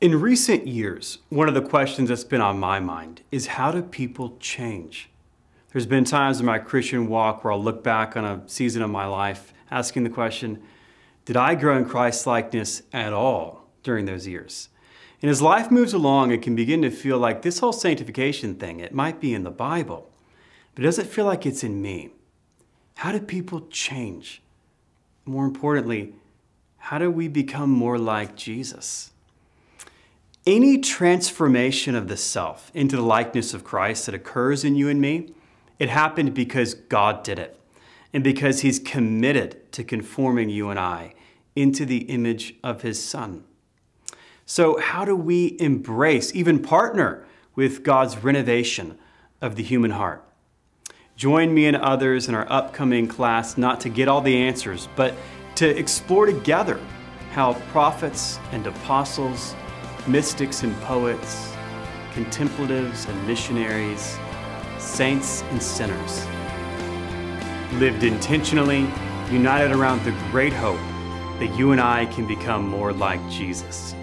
In recent years, one of the questions that's been on my mind is how do people change? There's been times in my Christian walk where I'll look back on a season of my life asking the question, did I grow in Christ likeness at all during those years? And as life moves along, it can begin to feel like this whole sanctification thing, it might be in the Bible, but does it feel like it's in me? How do people change? More importantly, how do we become more like Jesus? Any transformation of the self into the likeness of Christ that occurs in you and me, it happened because God did it and because he's committed to conforming you and I into the image of his son. So how do we embrace, even partner with God's renovation of the human heart? Join me and others in our upcoming class not to get all the answers, but to explore together how prophets and apostles mystics and poets, contemplatives and missionaries, saints and sinners. Lived intentionally, united around the great hope that you and I can become more like Jesus.